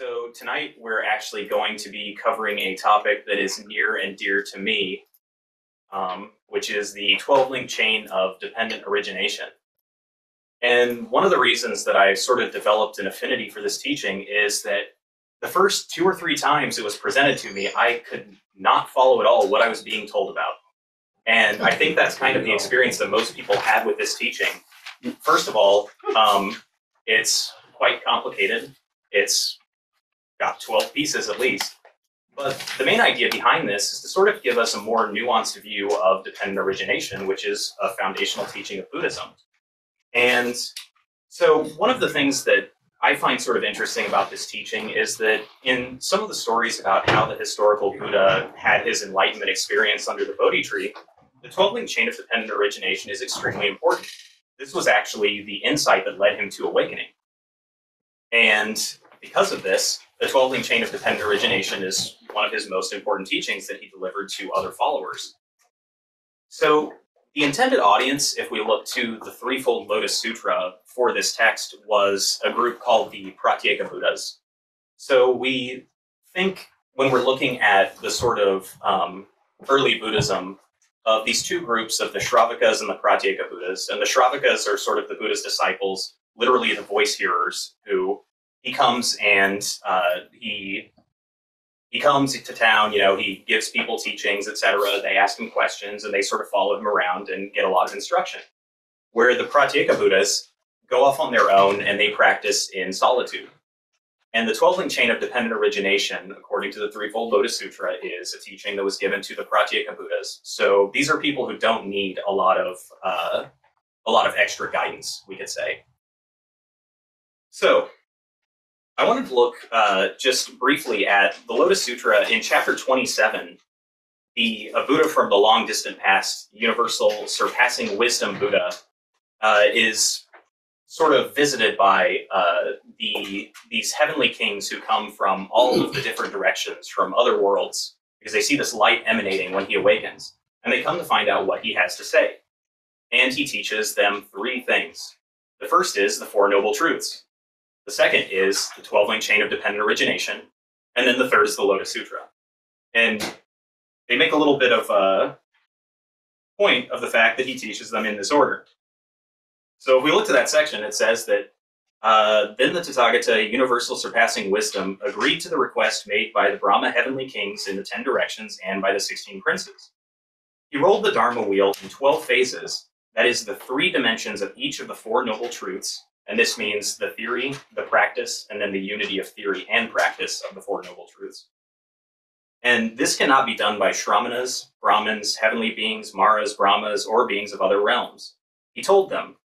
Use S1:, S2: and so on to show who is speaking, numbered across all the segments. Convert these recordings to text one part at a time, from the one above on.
S1: So tonight we're actually going to be covering a topic that is near and dear to me, um, which is the 12 link chain of dependent origination. And one of the reasons that I sort of developed an affinity for this teaching is that the first two or three times it was presented to me, I could not follow at all what I was being told about. And I think that's kind of the experience that most people had with this teaching. First of all, um, it's quite complicated. It's got 12 pieces at least. But the main idea behind this is to sort of give us a more nuanced view of dependent origination, which is a foundational teaching of Buddhism. And so one of the things that I find sort of interesting about this teaching is that in some of the stories about how the historical Buddha had his enlightenment experience under the Bodhi tree, the 12 link chain of dependent origination is extremely important. This was actually the insight that led him to awakening. And because of this, the 12 link chain of dependent origination is one of his most important teachings that he delivered to other followers. So, the intended audience, if we look to the threefold Lotus Sutra for this text, was a group called the Pratyeka Buddhas. So, we think when we're looking at the sort of um, early Buddhism of these two groups of the Shravakas and the Pratyeka Buddhas, and the Shravakas are sort of the Buddha's disciples, literally the voice hearers who he comes and uh, he he comes to town. You know, he gives people teachings, etc. They ask him questions, and they sort of follow him around and get a lot of instruction. Where the Pratyeka Buddhas go off on their own and they practice in solitude. And the 12 link chain of dependent origination, according to the Threefold Lotus Sutra, is a teaching that was given to the Pratyeka Buddhas. So these are people who don't need a lot of uh, a lot of extra guidance, we could say. So I wanted to look uh, just briefly at the Lotus Sutra in chapter 27. The a Buddha from the long distant past, universal surpassing wisdom Buddha, uh, is sort of visited by uh, the these heavenly kings who come from all of the different directions from other worlds because they see this light emanating when he awakens, and they come to find out what he has to say. And he teaches them three things. The first is the Four Noble Truths. The second is the 12 link chain of dependent origination. And then the third is the Lotus Sutra. And they make a little bit of a point of the fact that he teaches them in this order. So if we look to that section, it says that uh, then the Tathagata, universal surpassing wisdom, agreed to the request made by the Brahma heavenly kings in the ten directions and by the sixteen princes. He rolled the Dharma wheel in 12 phases, that is, the three dimensions of each of the Four Noble Truths, and this means the theory, the practice, and then the unity of theory and practice of the Four Noble Truths. And this cannot be done by Shramanas, Brahmins, heavenly beings, Maras, Brahmas, or beings of other realms. He told them,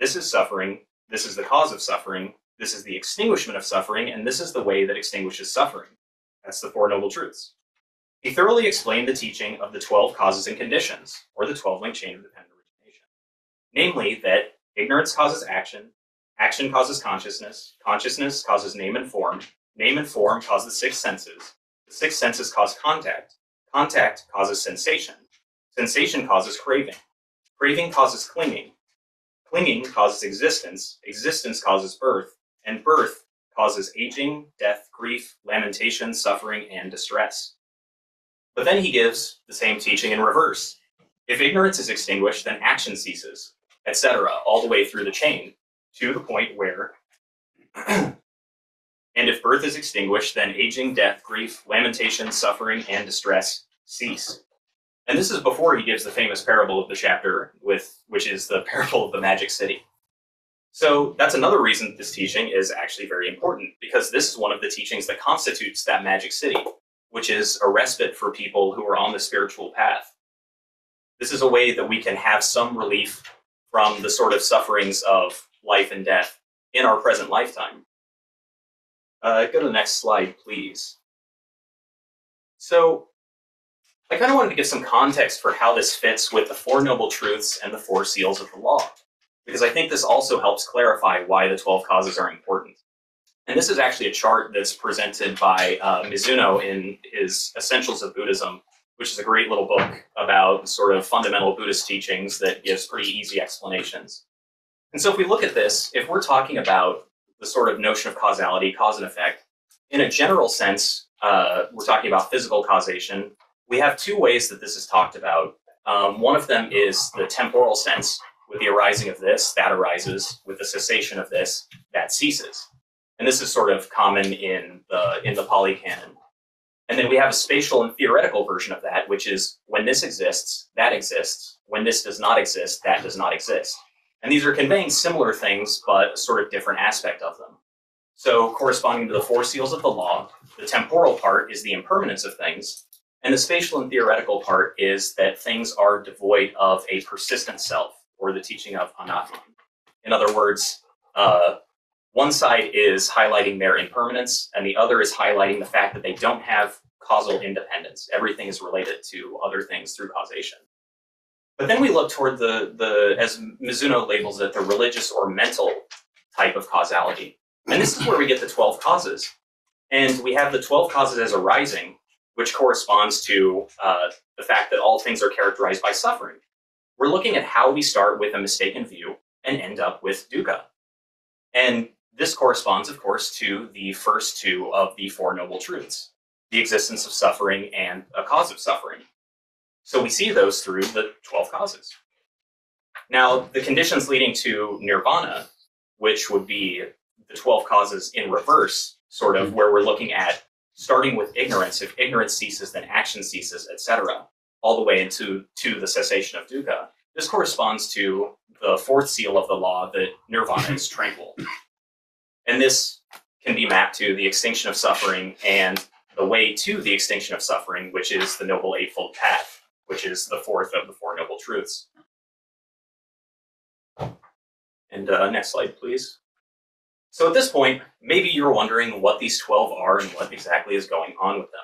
S1: This is suffering, this is the cause of suffering, this is the extinguishment of suffering, and this is the way that extinguishes suffering. That's the Four Noble Truths. He thoroughly explained the teaching of the 12 causes and conditions, or the 12 link chain of dependent origination. Namely, that ignorance causes action, Action causes consciousness. Consciousness causes name and form. Name and form cause the six senses. The six senses cause contact. Contact causes sensation. Sensation causes craving. Craving causes clinging. Clinging causes existence. Existence causes birth. And birth causes aging, death, grief, lamentation, suffering, and distress. But then he gives the same teaching in reverse. If ignorance is extinguished, then action ceases, etc., all the way through the chain, to the point where, and if birth is extinguished, then aging, death, grief, lamentation, suffering, and distress cease. And this is before he gives the famous parable of the chapter, with which is the parable of the magic city. So that's another reason this teaching is actually very important, because this is one of the teachings that constitutes that magic city, which is a respite for people who are on the spiritual path. This is a way that we can have some relief from the sort of sufferings of life and death in our present lifetime. Uh, go to the next slide, please. So, I kind of wanted to give some context for how this fits with the Four Noble Truths and the Four Seals of the Law, because I think this also helps clarify why the 12 causes are important. And this is actually a chart that's presented by uh, Mizuno in his Essentials of Buddhism, which is a great little book about sort of fundamental Buddhist teachings that gives pretty easy explanations. And so if we look at this, if we're talking about the sort of notion of causality, cause and effect, in a general sense, uh, we're talking about physical causation. We have two ways that this is talked about. Um, one of them is the temporal sense. With the arising of this, that arises. With the cessation of this, that ceases. And this is sort of common in the in the Pali Canon. And then we have a spatial and theoretical version of that, which is when this exists, that exists. When this does not exist, that does not exist. And these are conveying similar things, but a sort of different aspect of them. So, corresponding to the four seals of the law, the temporal part is the impermanence of things, and the spatial and theoretical part is that things are devoid of a persistent self, or the teaching of Anatman. In other words, uh, one side is highlighting their impermanence, and the other is highlighting the fact that they don't have causal independence. Everything is related to other things through causation. But then we look toward the, the as Mizuno labels it, the religious or mental type of causality. And this is where we get the 12 causes. And we have the 12 causes as arising, which corresponds to uh, the fact that all things are characterized by suffering. We're looking at how we start with a mistaken view and end up with dukkha. And this corresponds, of course, to the first two of the Four Noble Truths the existence of suffering and a cause of suffering. So we see those through the 12 causes. Now, the conditions leading to nirvana, which would be the 12 causes in reverse, sort of where we're looking at starting with ignorance. If ignorance ceases, then action ceases, etc., all the way into to the cessation of dukkha. This corresponds to the fourth seal of the law that nirvana is tranquil. And this can be mapped to the extinction of suffering and the way to the extinction of suffering, which is the Noble Eightfold Path, which is the fourth of the Four Noble Truths. And uh, next slide, please. So at this point, maybe you're wondering what these 12 are and what exactly is going on with them.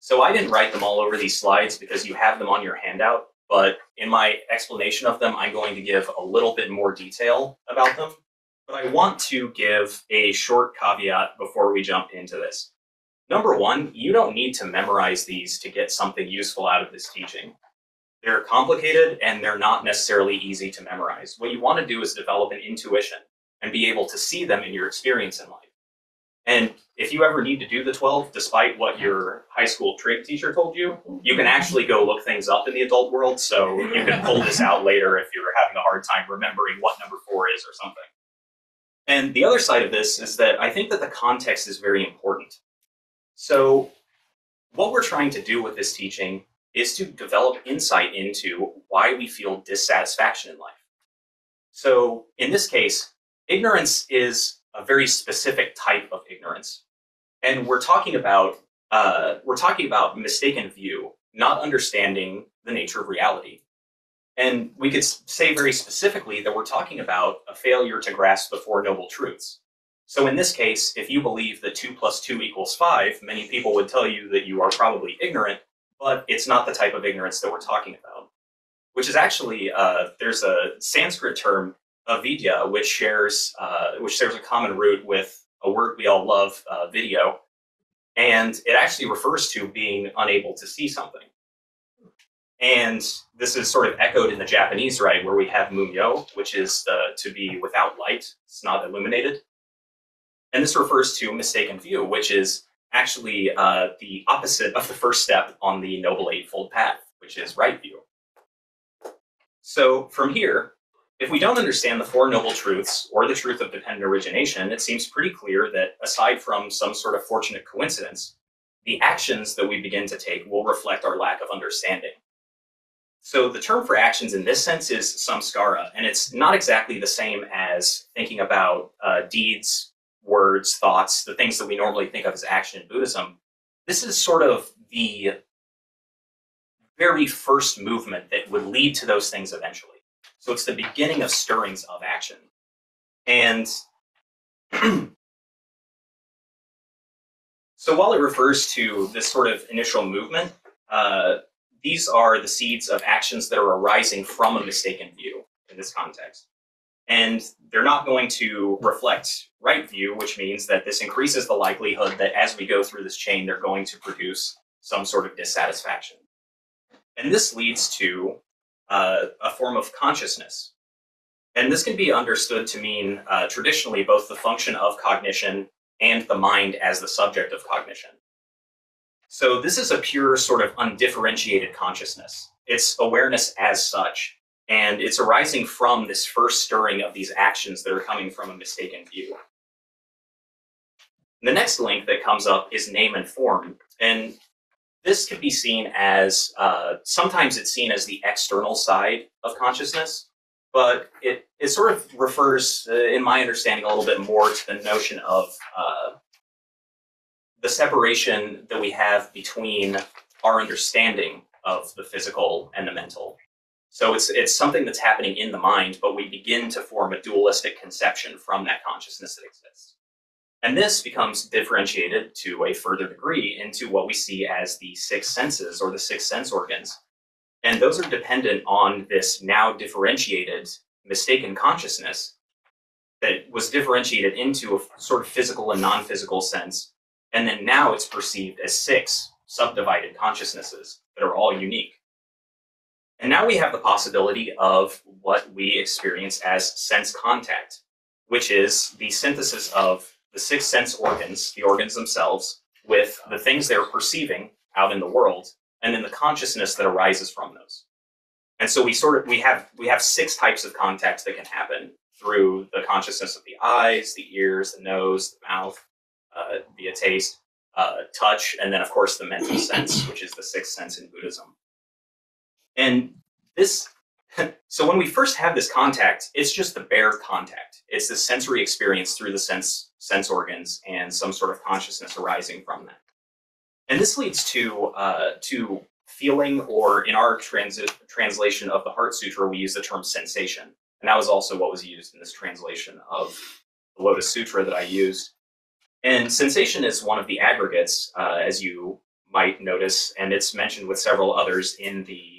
S1: So I didn't write them all over these slides because you have them on your handout, but in my explanation of them, I'm going to give a little bit more detail about them but I want to give a short caveat before we jump into this. Number one, you don't need to memorize these to get something useful out of this teaching. They're complicated and they're not necessarily easy to memorize. What you want to do is develop an intuition and be able to see them in your experience in life. And if you ever need to do the 12, despite what your high school trig teacher told you, you can actually go look things up in the adult world. So you can pull this out later if you're having a hard time remembering what number four is or something. And the other side of this is that I think that the context is very important. So, what we're trying to do with this teaching is to develop insight into why we feel dissatisfaction in life. So, in this case, ignorance is a very specific type of ignorance. And we're talking about uh, we're talking about mistaken view, not understanding the nature of reality. And we could say very specifically that we're talking about a failure to grasp the Four Noble Truths. So in this case, if you believe that 2 plus 2 equals 5, many people would tell you that you are probably ignorant, but it's not the type of ignorance that we're talking about. Which is actually, uh, there's a Sanskrit term, avidya, which shares, uh, which shares a common root with a word we all love, uh, video. And it actually refers to being unable to see something. And this is sort of echoed in the Japanese, right, where we have mumyo, which is uh, to be without light, it's not illuminated. And this refers to mistaken view, which is actually uh, the opposite of the first step on the Noble Eightfold Path, which is right view. So from here, if we don't understand the Four Noble Truths or the truth of dependent origination, it seems pretty clear that aside from some sort of fortunate coincidence, the actions that we begin to take will reflect our lack of understanding. So the term for actions in this sense is samskara, and it's not exactly the same as thinking about uh, deeds, words, thoughts, the things that we normally think of as action in Buddhism. This is sort of the very first movement that would lead to those things eventually. So it's the beginning of stirrings of action. And so while it refers to this sort of initial movement, uh, these are the seeds of actions that are arising from a mistaken view in this context. And they're not going to reflect right view, which means that this increases the likelihood that as we go through this chain, they're going to produce some sort of dissatisfaction. And this leads to uh, a form of consciousness. And this can be understood to mean uh, traditionally both the function of cognition and the mind as the subject of cognition. So this is a pure sort of undifferentiated consciousness. It's awareness as such, and it's arising from this first stirring of these actions that are coming from a mistaken view. The next link that comes up is name and form, and this can be seen as uh, sometimes it's seen as the external side of consciousness, but it, it sort of refers, uh, in my understanding, a little bit more to the notion of uh, the separation that we have between our understanding of the physical and the mental. So it's it's something that's happening in the mind, but we begin to form a dualistic conception from that consciousness that exists. And this becomes differentiated to a further degree into what we see as the six senses or the six sense organs. And those are dependent on this now differentiated mistaken consciousness that was differentiated into a sort of physical and non physical sense. And then now it's perceived as six subdivided consciousnesses that are all unique. And now we have the possibility of what we experience as sense contact, which is the synthesis of the six sense organs, the organs themselves, with the things they're perceiving out in the world, and then the consciousness that arises from those. And so we sort of we have we have six types of contact that can happen through the consciousness of the eyes, the ears, the nose, the mouth, uh, via taste, uh, touch, and then of course the mental sense, which is the sixth sense in Buddhism. And this so when we first have this contact, it's just the bare contact. It's the sensory experience through the sense sense organs and some sort of consciousness arising from that. And this leads to uh, to feeling, or in our transi- translation of the Heart Sutra, we use the term sensation, and that was also what was used in this translation of the Lotus Sutra that I used. And sensation is one of the aggregates, uh, as you might notice, and it's mentioned with several others in the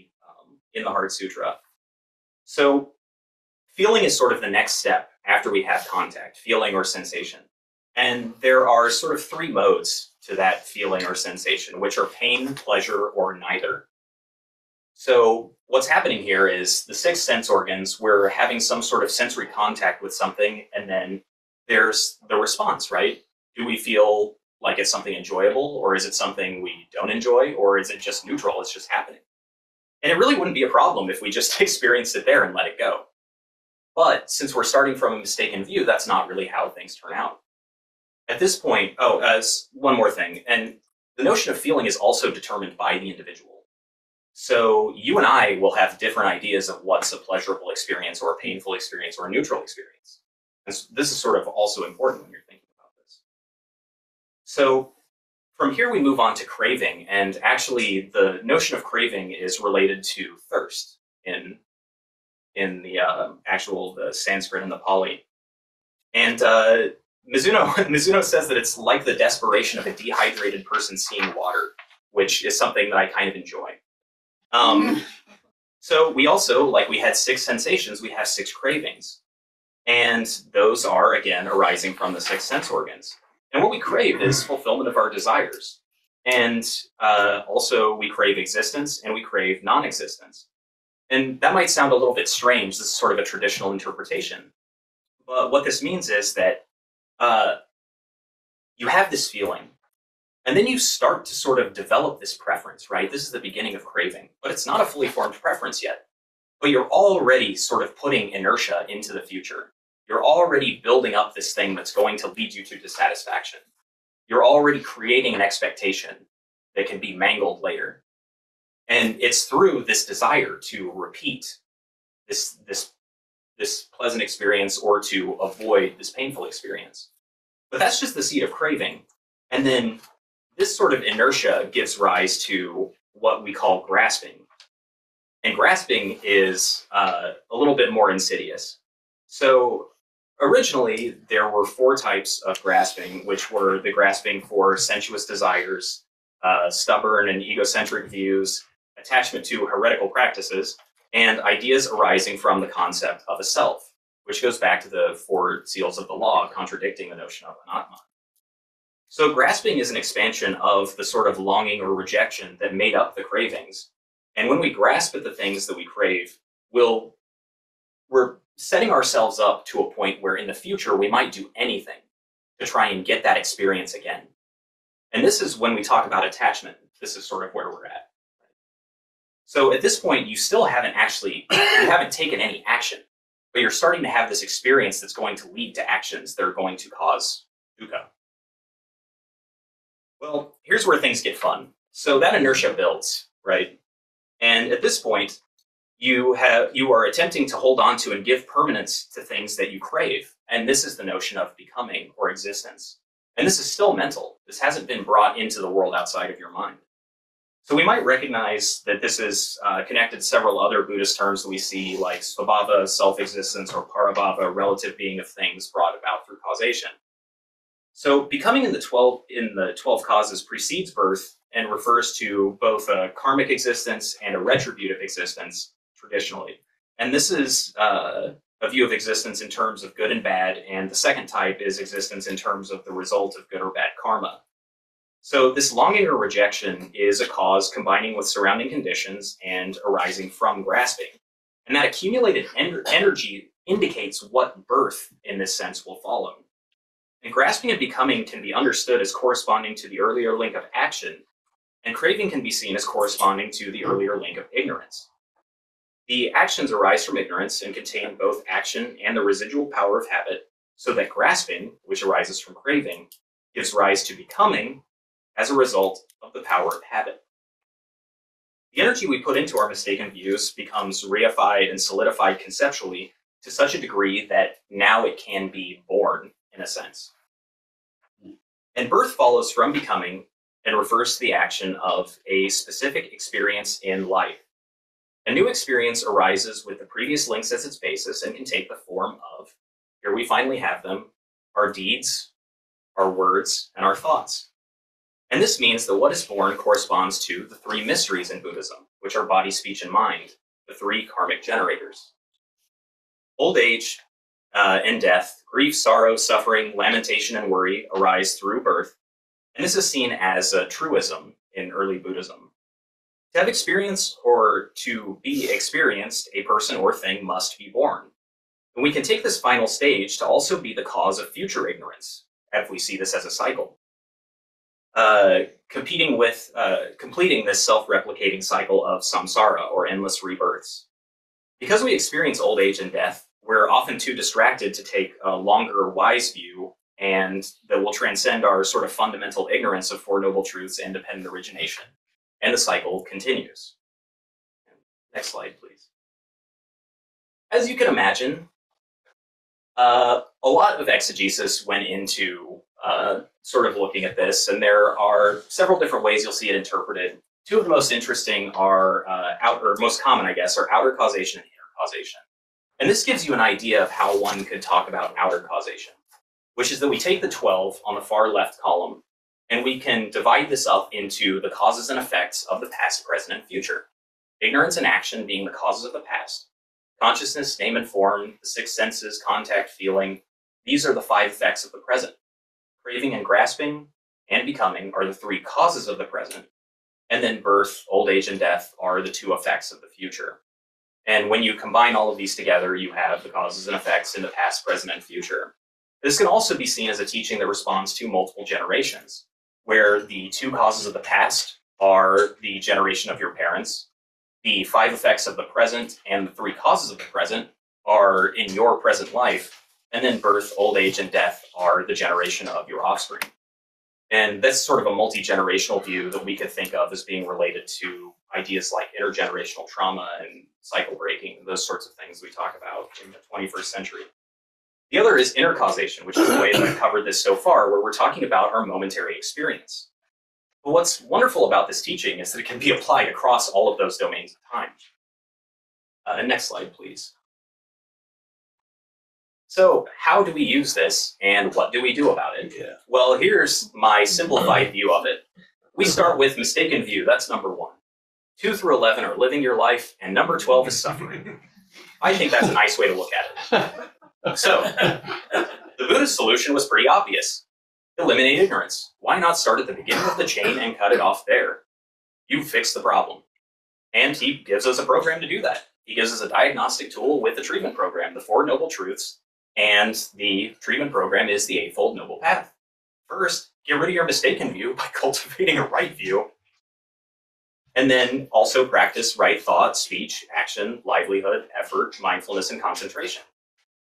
S1: in the Heart Sutra. So feeling is sort of the next step after we have contact, feeling or sensation. And there are sort of three modes to that feeling or sensation, which are pain, pleasure, or neither. So what's happening here is the six sense organs, we're having some sort of sensory contact with something, and then there's the response, right? Do we feel like it's something enjoyable, or is it something we don't enjoy, or is it just neutral? It's just happening. And it really wouldn't be a problem if we just experienced it there and let it go. But since we're starting from a mistaken view, that's not really how things turn out. At this point, oh, uh, as one more thing, and the notion of feeling is also determined by the individual. So you and I will have different ideas of what's a pleasurable experience or a painful experience or a neutral experience. And this is sort of also important when you're thinking about this. So from here, we move on to craving, and actually, the notion of craving is related to thirst in in the uh, actual the Sanskrit and the Pali. And uh, Mizuno Mizuno says that it's like the desperation of a dehydrated person seeing water, which is something that I kind of enjoy. Um, so we also, like we had six sensations, we have six cravings, and those are again arising from the six sense organs. And what we crave is fulfillment of our desires. And uh, also, we crave existence and we crave non existence. And that might sound a little bit strange. This is sort of a traditional interpretation. But what this means is that uh, you have this feeling, and then you start to sort of develop this preference, right? This is the beginning of craving, but it's not a fully formed preference yet. But you're already sort of putting inertia into the future you're already building up this thing that's going to lead you to dissatisfaction. You're already creating an expectation that can be mangled later. And it's through this desire to repeat this, this, this pleasant experience or to avoid this painful experience. But that's just the seed of craving. And then this sort of inertia gives rise to what we call grasping. And grasping is uh, a little bit more insidious. So originally there were four types of grasping, which were the grasping for sensuous desires, uh, stubborn and egocentric views, attachment to heretical practices, and ideas arising from the concept of a self, which goes back to the four seals of the law contradicting the notion of an Atman. So grasping is an expansion of the sort of longing or rejection that made up the cravings. And when we grasp at the things that we crave, we'll, we're setting ourselves up to a point where in the future we might do anything to try and get that experience again. And this is when we talk about attachment. This is sort of where we're at. So at this point, you still haven't actually, you haven't taken any action, but you're starting to have this experience that's going to lead to actions that are going to cause dukkha. Well, here's where things get fun. So that inertia builds, right? And at this point, you have you are attempting to hold on to and give permanence to things that you crave. And this is the notion of becoming or existence. And this is still mental. This hasn't been brought into the world outside of your mind. So we might recognize that this is uh, connected to several other Buddhist terms that we see, like svabhava, self-existence, or parabhava, relative being of things brought about through causation. So becoming in the 12 in the 12 causes precedes birth and refers to both a karmic existence and a retributive existence traditionally. And this is uh, a view of existence in terms of good and bad, and the second type is existence in terms of the result of good or bad karma. So this longing or rejection is a cause combining with surrounding conditions and arising from grasping. And that accumulated en energy indicates what birth, in this sense, will follow. And grasping and becoming can be understood as corresponding to the earlier link of action, and craving can be seen as corresponding to the earlier link of ignorance. The actions arise from ignorance and contain both action and the residual power of habit, so that grasping, which arises from craving, gives rise to becoming as a result of the power of habit. The energy we put into our mistaken views becomes reified and solidified conceptually to such a degree that now it can be born, in a sense. And birth follows from becoming and refers to the action of a specific experience in life. A new experience arises with the previous links as its basis and can take the form of, here we finally have them, our deeds, our words, and our thoughts. And this means that what is born corresponds to the three mysteries in Buddhism, which are body, speech, and mind, the three karmic generators. Old age uh, and death, grief, sorrow, suffering, lamentation, and worry arise through birth, and this is seen as a truism in early Buddhism. To have experience or to be experienced, a person or thing must be born. And we can take this final stage to also be the cause of future ignorance, if we see this as a cycle uh, competing with, uh, completing this self-replicating cycle of samsara, or endless rebirths. Because we experience old age and death, we're often too distracted to take a longer, wise view, and that will transcend our sort of fundamental ignorance of Four Noble Truths and dependent origination. And the cycle continues. Next slide, please. As you can imagine, uh, a lot of exegesis went into uh, sort of looking at this, and there are several different ways you'll see it interpreted. Two of the most interesting are uh, most common, I guess, are outer causation and inner causation. And this gives you an idea of how one could talk about outer causation, which is that we take the 12 on the far left column, and we can divide this up into the causes and effects of the past, present, and future. Ignorance and action being the causes of the past. Consciousness, name and form, the six senses, contact, feeling, these are the five effects of the present. Craving and grasping and becoming are the three causes of the present. And then birth, old age, and death are the two effects of the future. And when you combine all of these together, you have the causes and effects in the past, present, and future. This can also be seen as a teaching that responds to multiple generations, where the two causes of the past are the generation of your parents, the five effects of the present, and the three causes of the present are in your present life, and then birth, old age, and death are the generation of your offspring. And that's sort of a multi-generational view that we could think of as being related to ideas like intergenerational trauma and cycle breaking, those sorts of things we talk about in the 21st century. The other is inner causation, which is the way that I've covered this so far, where we're talking about our momentary experience. But what's wonderful about this teaching is that it can be applied across all of those domains of time. Uh, next slide, please. So how do we use this and what do we do about it?
S2: Yeah.
S1: Well, here's my simplified view of it. We start with mistaken view, that's number one. Two through 11 are living your life, and number 12 is suffering. I think that's a nice way to look at it. So, the Buddhist solution was pretty obvious. Eliminate ignorance. Why not start at the beginning of the chain and cut it off there? You fix the problem. And he gives us a program to do that. He gives us a diagnostic tool with a treatment program, the Four Noble Truths, And the treatment program is the Eightfold Noble Path. First, get rid of your mistaken view by cultivating a right view. And then also practice right thought, speech, action, livelihood, effort, mindfulness, and concentration.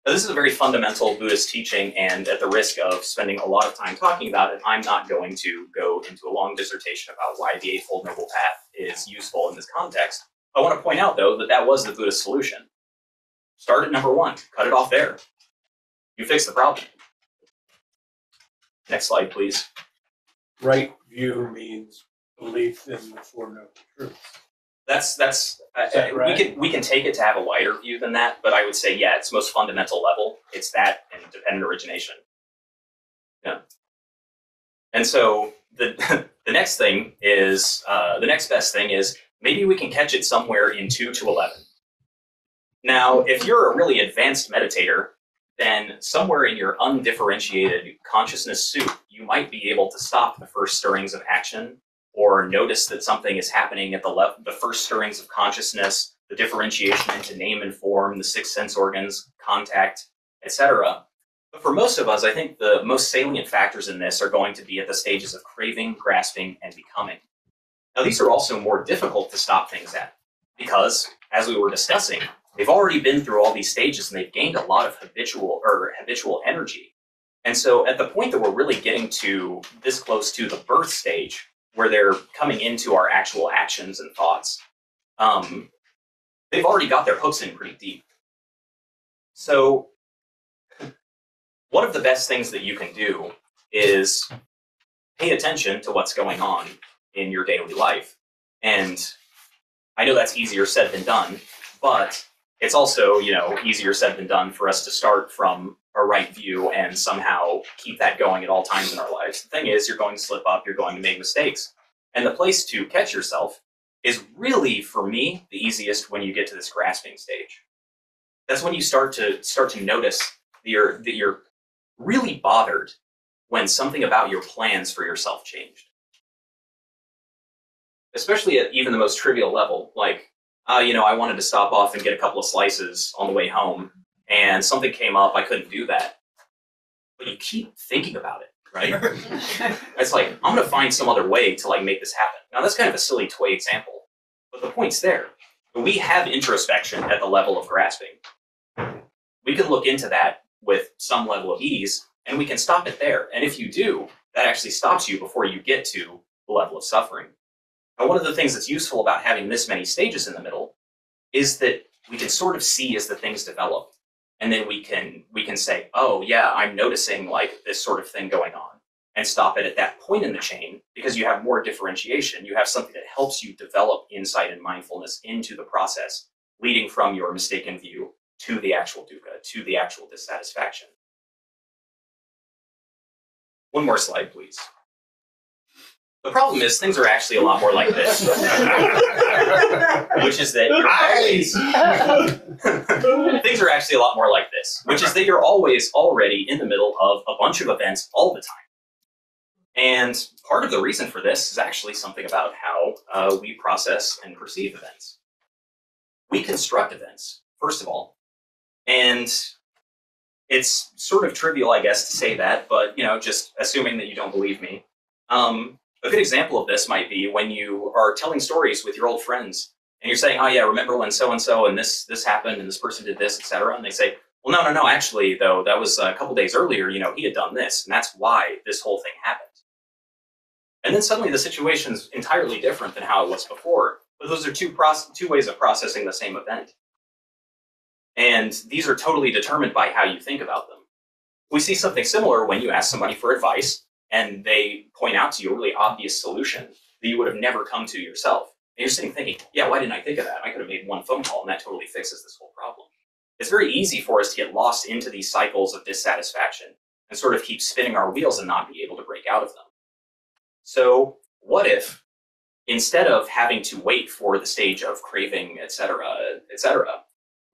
S1: Now, this is a very fundamental Buddhist teaching, and at the risk of spending a lot of time talking about it, I'm not going to go into a long dissertation about why the Eightfold Noble Path is useful in this context. I want to point out, though, that that was the Buddhist solution. Start at number one, cut it off there. You fix the problem. Next slide, please.
S2: Right view means belief in the Four Noble Truths.
S1: That's that's uh,
S2: that right?
S1: we can we can take it to have a wider view than that, but I would say yeah, it's most fundamental level. It's that and dependent origination. Yeah. And so the the next thing is uh, the next best thing is maybe we can catch it somewhere in two to eleven. Now, if you're a really advanced meditator, then somewhere in your undifferentiated consciousness soup, you might be able to stop the first stirrings of action or notice that something is happening at the le- the first stirrings of consciousness, the differentiation into name and form, the six sense organs, contact, etc. But for most of us, I think the most salient factors in this are going to be at the stages of craving, grasping, and becoming. Now, these are also more difficult to stop things at because, as we were discussing, they've already been through all these stages and they've gained a lot of habitual or habitual energy. And so, at the point that we're really getting to this close to the birth stage, where they're coming into our actual actions and thoughts, um, they've already got their hooks in pretty deep. So, one of the best things that you can do is pay attention to what's going on in your daily life. And I know that's easier said than done, but it's also, you know, easier said than done for us to start from a right view and somehow keep that going at all times in our lives. The thing is, you're going to slip up, you're going to make mistakes. And the place to catch yourself is really, for me, the easiest when you get to this grasping stage. That's when you start to start to notice that you're that you're really bothered when something about your plans for yourself changed. Especially at even the most trivial level, like, uh, you know, I wanted to stop off and get a couple of slices on the way home, and something came up, I couldn't do that. But you keep thinking about it, right? It's like, I'm gonna find some other way to like make this happen. Now that's kind of a silly toy example, but the point's there. We have introspection at the level of grasping. We can look into that with some level of ease, and we can stop it there. And if you do, that actually stops you before you get to the level of suffering. Now, one of the things that's useful about having this many stages in the middle is that we can sort of see as the things develop, and then we can we can say, "Oh, yeah, I'm noticing like this sort of thing going on," and stop it at that point in the chain because you have more differentiation. You have something that helps you develop insight and mindfulness into the process, leading from your mistaken view to the actual dukkha, to the actual dissatisfaction. One more slide, please. The problem is things are actually a lot more like this, which is that you're always, things are actually a lot more like this, which is that you're always already in the middle of a bunch of events all the time. And part of the reason for this is actually something about how uh, we process and perceive events. We construct events, first of all, and it's sort of trivial, I guess, to say that, but you know, just assuming that you don't believe me. Um, a good example of this might be when you are telling stories with your old friends, and you're saying, "Oh yeah, remember when so and so and this this happened and this person did this, etc." And they say, "Well, no, no, no. Actually, though, that was a couple days earlier. You know, he had done this, and that's why this whole thing happened." And then suddenly the situation's entirely different than how it was before. But those are two proce- two ways of processing the same event. And these are totally determined by how you think about them. We see something similar when you ask somebody for advice and they point out to you a really obvious solution that you would have never come to yourself. And you're sitting thinking, yeah, why didn't I think of that? I could have made one phone call and that totally fixes this whole problem. It's very easy for us to get lost into these cycles of dissatisfaction and sort of keep spinning our wheels and not be able to break out of them. So, what if instead of having to wait for the stage of craving, etc., etc.,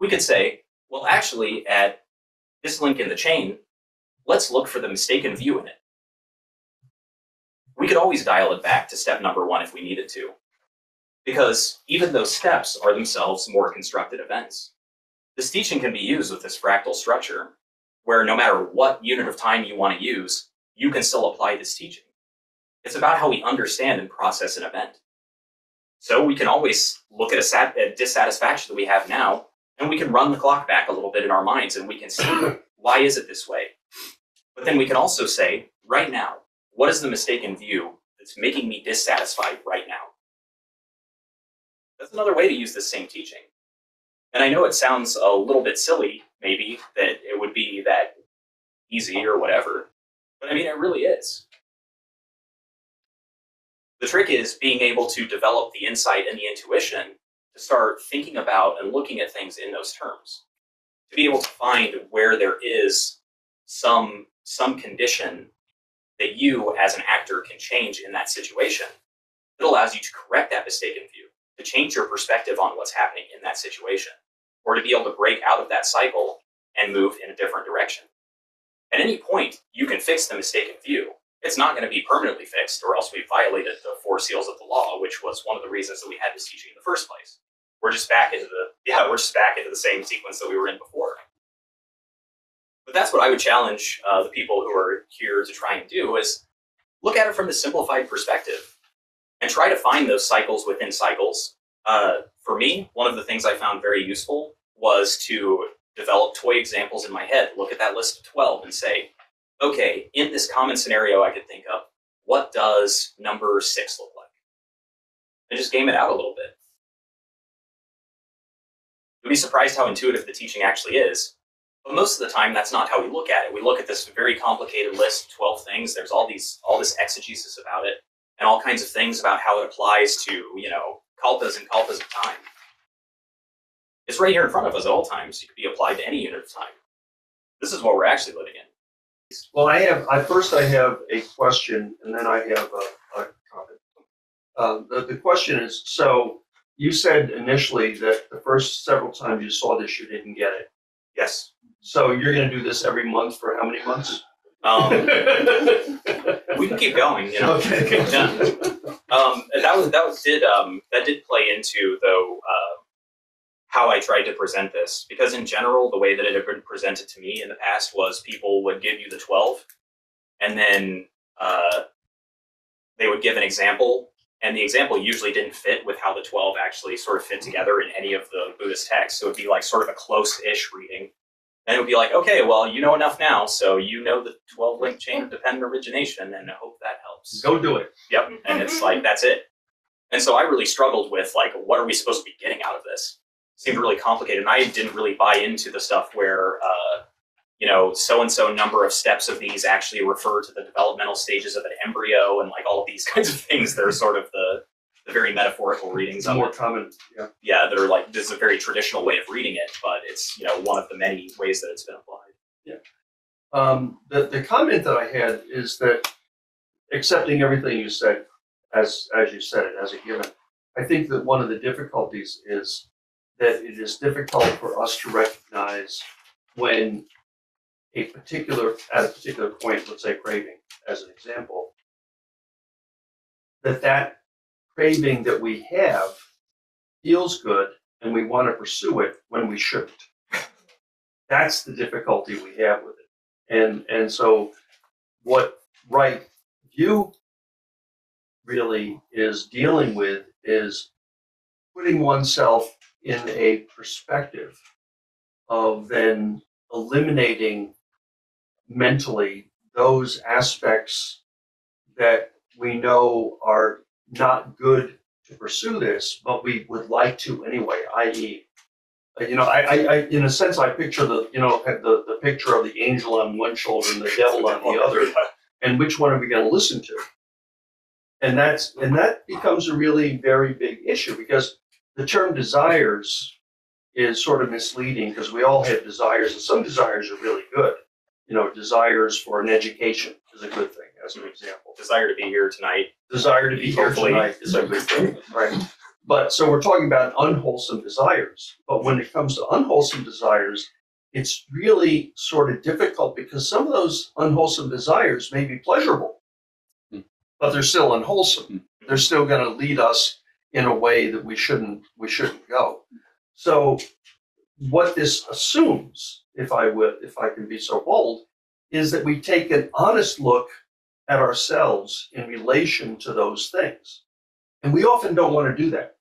S1: we could say, well, actually, at this link in the chain, let's look for the mistaken view in it. We could always dial it back to step number one if we needed to, because even those steps are themselves more constructed events. This teaching can be used with this fractal structure, where no matter what unit of time you want to use, you can still apply this teaching. It's about how we understand and process an event. So we can always look at a, sat- a dissatisfaction that we have now, and we can run the clock back a little bit in our minds, and we can see why is it this way. But then we can also say, right now, what is the mistaken view that's making me dissatisfied right now? That's another way to use this same teaching. And I know it sounds a little bit silly, maybe, that it would be that easy or whatever, but I mean, it really is. The trick is being able to develop the insight and the intuition to start thinking about and looking at things in those terms. To be able to find where there is some some condition that you as an actor can change in that situation. It allows you to correct that mistaken view, to change your perspective on what's happening in that situation, or to be able to break out of that cycle and move in a different direction. At any point, you can fix the mistaken view. It's not going to be permanently fixed, or else we've violated the four seals of the law, which was one of the reasons that we had this teaching in the first place. We're just back into the yeah, we're just back into the same sequence that we were in before. But that's what I would challenge uh, the people who are here to try and do is look at it from the simplified perspective and try to find those cycles within cycles. Uh, for me, one of the things I found very useful was to develop toy examples in my head, look at that list of 12 and say, okay, in this common scenario I could think of, what does number six look like? And just game it out a little bit. You'll be surprised how intuitive the teaching actually is. But most of the time, that's not how we look at it. We look at this very complicated list, 12 things. There's all these, all this exegesis about it, and all kinds of things about how it applies to, you know, kalpas and kalpas of time. It's right here in front of us at all times. It could be applied to any unit of time. This is what we're actually living in.
S3: Well, I have, I, first I have a question and then I have a, a comment. Uh, the, the question is, so you said initially that the first several times you saw this, you didn't get it.
S1: Yes.
S3: So you're gonna do this every month for how many months?
S1: Um, we can keep going. You know.
S3: Okay.
S1: Yeah. Um, and that was that was did um, that did play into though uh, how I tried to present this because in general the way that it had been presented to me in the past was people would give you the twelve, and then uh, they would give an example, and the example usually didn't fit with how the twelve actually sort of fit together in any of the Buddhist texts. So it'd be like sort of a close-ish reading. And it would be like, okay, well, you know enough now, so you know the 12 link chain of dependent origination, and I hope that helps.
S3: Go do it.
S1: Yep. And it's like, that's it. And so I really struggled with, like, what are we supposed to be getting out of this? It seemed really complicated. And I didn't really buy into the stuff where, uh, you know, so and so number of steps of these actually refer to the developmental stages of an embryo and like all of these kinds of things. They're sort of the, the very metaphorical readings of
S3: More
S1: it.
S3: common, yeah.
S1: Yeah, they're like, this is a very traditional way of reading it, but it's, you know, one of the many ways that it's been applied.
S3: Um, the, the comment that I had is that accepting everything you said as, as you said it, as a given, I think that one of the difficulties is that it is difficult for us to recognize when a particular, at a particular point, let's say craving, as an example, that that craving that we have feels good and we want to pursue it when we shouldn't. That's the difficulty we have with it. And, and so what right view really is dealing with is putting oneself in a perspective of then eliminating mentally those aspects that we know are not good to pursue this, but we would like to anyway, i.e., you know, I, I, I, in a sense, I picture the, you know, the, the picture of the angel on one shoulder and the devil on the other, and which one are we going to listen to? And that's, and that becomes a really very big issue because the term desires is sort of misleading because we all have desires, and some desires are really good. You know, desires for an education is a good thing, as an example.
S1: Desire to be here tonight.
S3: Desire to be here
S1: Hopefully.
S3: tonight is a good thing, right? But so we're talking about unwholesome desires. But when it comes to unwholesome desires, it's really sort of difficult because some of those unwholesome desires may be pleasurable,
S4: Hmm.
S3: but they're still unwholesome.
S4: Hmm.
S3: They're still going to lead us in a way that we shouldn't we shouldn't go. So what this assumes if I would, if I can be so bold, is that we take an honest look at ourselves in relation to those things. And we often don't want to do that.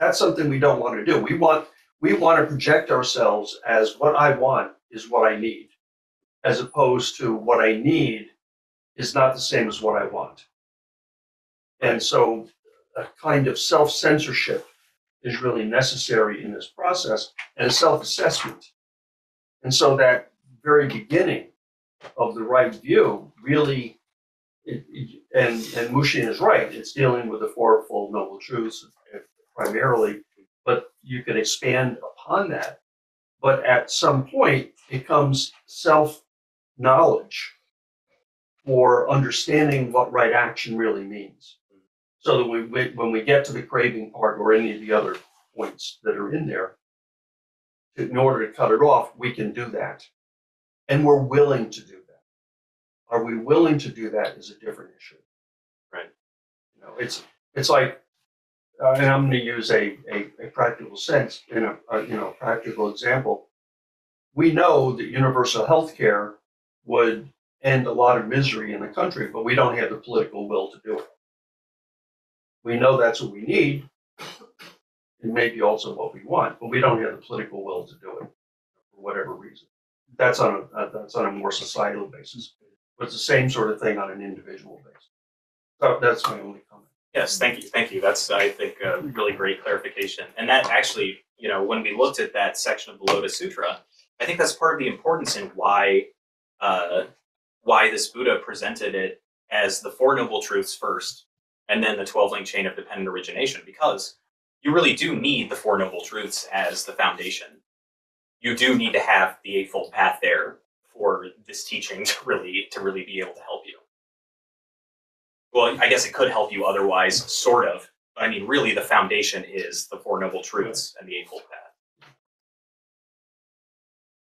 S3: That's something we don't want to do. We want we want to project ourselves as what I want is what I need, as opposed to what I need is not the same as what I want. And so a kind of self censorship is really necessary in this process and a self assessment. And so that very beginning of the right view really, it, it- and, and Mushin is right, it's dealing with the Fourfold Noble Truths uh, primarily, but you can expand upon that. But at some point, it comes self knowledge for understanding what right action really means. So that we, we, when we get to the craving part or any of the other points that are in there, in order to cut it off, we can do that. And we're willing to do that. Are we willing to do that is a different issue.
S1: Right.
S3: You know, it's, it's like, uh, and I'm going to use a, a, a practical sense in a, a, you know, practical example. We know that universal health care would end a lot of misery in the country, but we don't have the political will to do it. We know that's what we need. It may be also what we want, but we don't have the political will to do it for whatever reason. That's on a, uh, that's on a more societal basis. But it's the same sort of thing on an individual basis. So that's my only comment.
S1: Yes, thank you, thank you. That's I think a really great clarification. And that actually, you know, when we looked at that section of the Lotus Sutra, I think that's part of the importance in why uh, why this Buddha presented it as the Four Noble Truths first, and then the twelve link chain of dependent origination, because you really do need the Four Noble Truths as the foundation. You do need to have the Eightfold Path there for this teaching to really to really be able to help you. Well, I guess it could help you otherwise, sort of. But I mean, really, the foundation is the Four Noble Truths and the Eightfold Path.